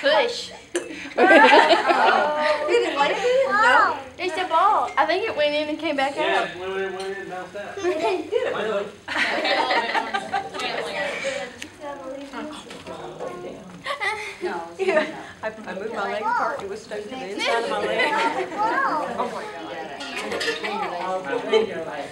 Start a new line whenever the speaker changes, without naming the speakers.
Push. oh.
Did it land? No.
It's a ball. I think it went in and came back yeah, out.
Yeah, when went in and bounced out.
Did it?
Well,
No. I, I moved my leg apart, it was stuck to the inside of my leg. Oh my God.